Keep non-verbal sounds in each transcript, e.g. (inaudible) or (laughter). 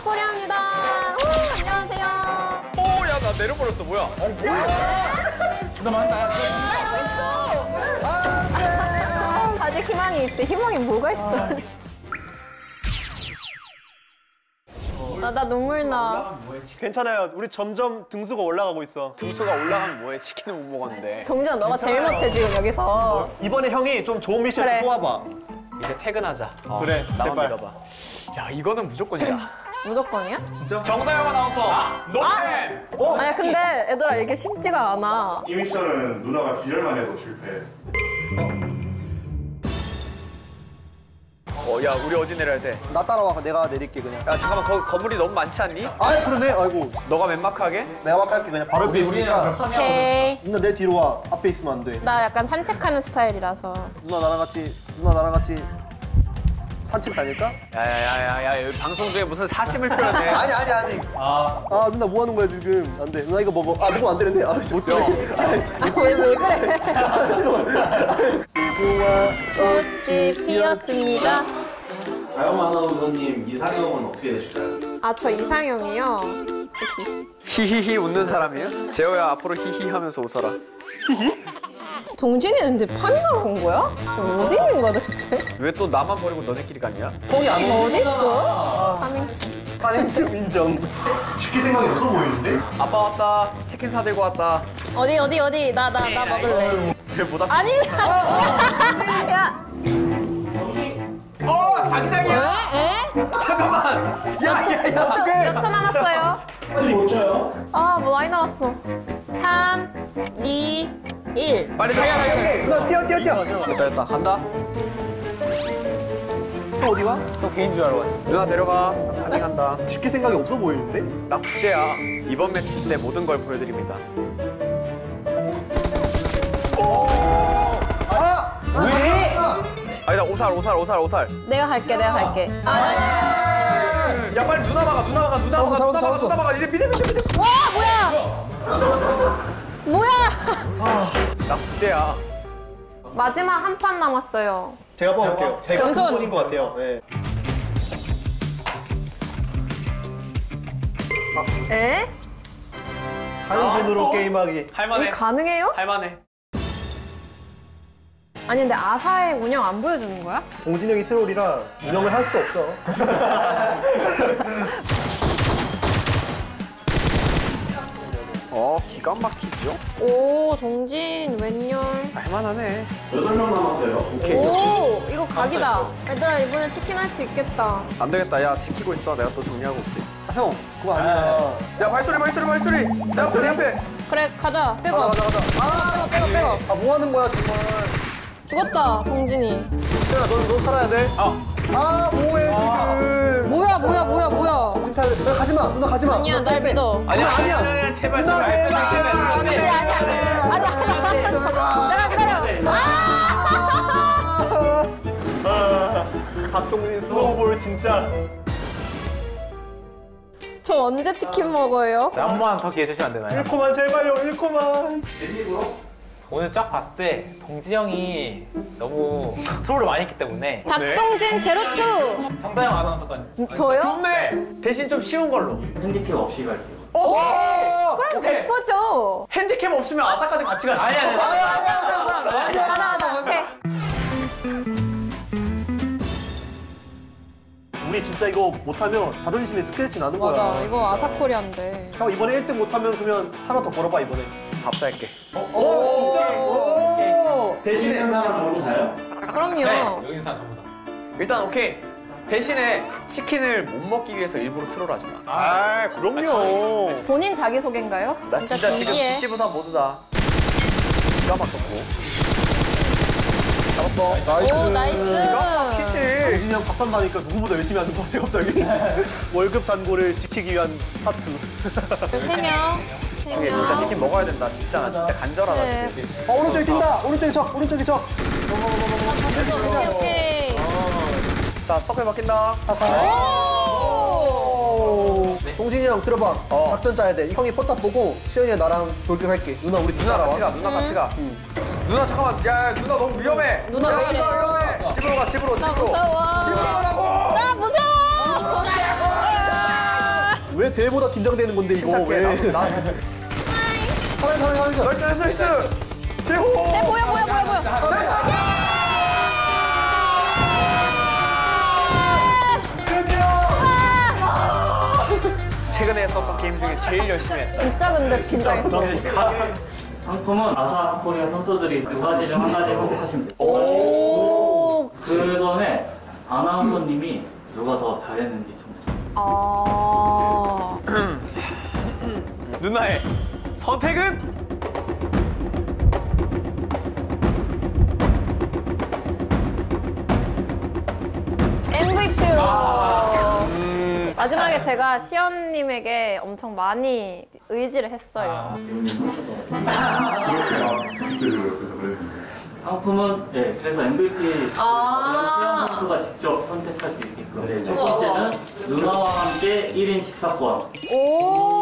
아사코리아입니다. 오, 안녕하세요. 오, 야, 나 내려버렸어. 뭐야? 아직 희망이 있대. 희망이 뭐가 있어? 나, 나 눈물 나. 괜찮아요. 우리 점점 등수가 올라가고 있어. 등수가 올라가면 뭐해? 치킨을 못 먹었는데. 동전 너가 제일 못해 지금 여기서. 이번에 형이 좀 좋은 미션 그래. 뽑아봐. 이제 퇴근하자. 어, 그래, 나만. 믿어봐. 야, 이거는 무조건이야. 무조건이야? 정다영 아나운서, 노템! 아니 근데 얘들아 이게 쉽지가 않아. 이 미션은 누나가 기절만 해도 실패. 어, 야, 우리 어디 내려야 돼? 나 따라와 내가 내릴게 그냥 야, 잠깐만, 거, 건물이 너무 많지 않니? 아 그러네 아이고 너가 맨 마크하게? 내가 막 할게 그냥 바로 옆에 있으니까 오케이. 누나 내 뒤로 와 앞에 있으면 안 돼 나 약간 산책하는 스타일이라서. 누나 나랑 같이 누나 나랑 같이 산책 다닐까? 야야야야야 여기 방송 중에 무슨 사심을 표현해. (laughs) 아니 아니 아니. 아, 누나 뭐 하는 거야 지금? 안돼. 누나 이거 먹어. 아 먹으면 안 되는데? 아씨 못 찍어 왜, 왜 그래? 우와 꽃이 피었습니다. 다영 아나운서님 이상형은 어떻게 되실까요? 아 저 이상형이요. 히히히 웃는 사람이에요? 재호야 앞으로 히히 하면서 웃어라 동진이 근데 파밍하러 온 거야? 어디 있는 거야 도대체? 왜 또 나만 버리고 너네끼리 갔냐? 형이 안 어디 있어? 파밍. 아니 좀 인정 시킬 생각이 없어 보이는데? 아빠 왔다 치킨 사들고 왔다 어디 어디 어디 나 나 나 먹을래. 왜못 앞 아니 야. 어 자기장이야 에? 에? 잠깐만 야야야 몇초 그 남았어요? 빨리 못 쳐요. 아, 뭐 많이 나왔어. 3, 2, 1. 빨리 달려 달려 누나 뛰어 뛰어 뛰어 됐다 됐다 간다 또 어디 가? 또 개인 줄 알고 누나 데려가 빨리 간다 지킬 생각이 없어 보이는데? 나 국대야 이번 매치 때 모든 걸 보여드립니다 아! 왜? 아니다 오살 오살 오살 오살 내가 갈게, 내가 갈게. 아, 아니, 아니, 야 빨리 누나 막아 누나 막아 누나 막아 누나 막아. 누나 막아 이래 밑에 밑에 밑에 아니. 와, 뭐야? (laughs) 뭐야? 나 국대야 마지막 한 판 남았어요. 제가 뽑아볼게요. 제가 경선. 큰손인 것 같아요. 네. 에? 한 손으로 게임하기. 이게 할만해 가능해요? 할만해 아니, 근데 아사의 운영 안 보여주는 거야? 동진 형이 트롤이라 운영을 할 수가 없어. (laughs) 어 기가 막히죠? 오, 동진, 웬열. 할만하네. 여덟 명 남았어요. 오, 이거 각이다. 얘들아, 이번에 치킨 할 수 있겠다. 안 되겠다. 야 지키고 있어. 내가 또 정리하고 올게. 아, 형 그거 아니야. 야 발소리 발소리 발소리. 내 앞에 내 앞에. 그래, 가자. 백업. 가자 가자 아, 백업, 백업, 백업. 아뭐 하는 거야 정말 죽었다, 동진이. 세연아 너, 너 살아야 돼아. 뭐해 지금? 뭐야, 뭐야, 뭐야, 진짜 야, 가지 마 누나 가지 마 아니야, 날 믿어. 아니야 아니야. 아니야 제발 누나 제발 아니, 아니, 아니. 아니, 아니, 아니. 내가 기다려. 아! 박동진 스노우볼 진짜. 저 언제 치킨 먹어요? 한 번 더 기회 주시면 안 되나요? 1코만 제발요, 1코만. 오늘 쫙 봤을 때 동진이 형이 너무 트롤을 많이 했기 때문에 박동진 제로투. 정다영 아나운서가 저요? 좋네 대신 좀 쉬운 걸로 핸디캡 없이 갈게요. 오! 그럼 100%죠. 핸디캡 없으면 아사까지 같이 가시 아니 아니 아니 하나 하나 오케이. 우리 진짜 이거 못하면 자존심에 스크래치 나는 거야 맞아 이거 아사코리아인데. 형 이번에 1등 못하면 그러면 하나 더 걸어봐 이번에. 밥 살게 오, 진짜? 오. 대신 있는 사람 전부 다요? 그럼요. 네 여기 있는 사람 전부 다 일단 오케이 대신에 치킨을 못 먹기 위해서 일부러 트롤 하지 마. 아, 그럼요. 본인 자기 소개인가요? 나 진짜 지금 준비해. 지시부산 모두 다 기가 막혔고. 잡았어. 오 nice. 기가 막히지. 동진이 형 밥 산다니까 누구보다 열심히 하는 것 같아 갑자기. (laughs) 월급 잔고를 지키기 위한 사투. 세 명. 중에 진짜 치킨 먹어야 된다. 진짜 나 진짜 간절하다 네. 지금. 어 오른쪽에 뛴다 오른쪽에 적 오른쪽에 적 오케이 오케이. 자 서클 바뀐다. 오. 동진이 형 들어봐 어. 작전 짜야 돼 형이 포탑 보고 시현이랑 나랑 돌격할게 누나 우리 누나 같이 가. 누나 같이 가. 누나 잠깐만. 야, 야 누나 너무 위험해. 누나 야? 누나 위험해. 집으로 가. 집으로. 나 집으로. 무서워. 집으로 가라고. 나 무서워. 왜 대회보다 긴장되는 건데 이거 침착해. 왜? 나도 나. 하나 하나 하나 nice nice nice. 제호. 쟤 보여 보여 보여 보여. 최근에 썼던 게임 중에 제일 열심히 했어. 진짜 근데 긴장했어. 상품은 아사 코리아 선수들이 두 가지 중한 가지 선택하시면 돼요. 오. 그 전에 아나운서님이 누가 더 잘했는지 좀. 아. 누나의 선택은? MVP로. 마지막에 제가 시연님에게 엄청 많이 의지를 했어요. 상품은 예, 그래서 MVP 아. 수영 선수가 직접 선택할 수 있게끔. 첫 번째는 누나와 함께 1인 식사권. 오.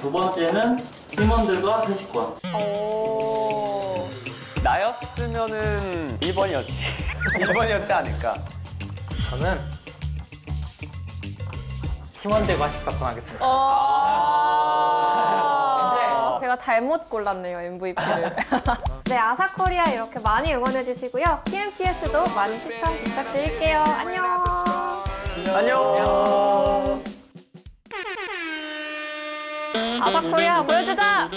두 번째는 팀원들과 회식권. 오. 나였으면은 1번이었지. 1번이었지 (laughs) 않을까. 저는 팀원들과 식사권 하겠습니다. 어. 제가 잘못 골랐네요 MVP를. (laughs) 네 아사코리아 이렇게 많이 응원해 주시고요. PNPS도 많이 시청 부탁드릴게요. 안녕. 안녕. 아사코리아 보여주자.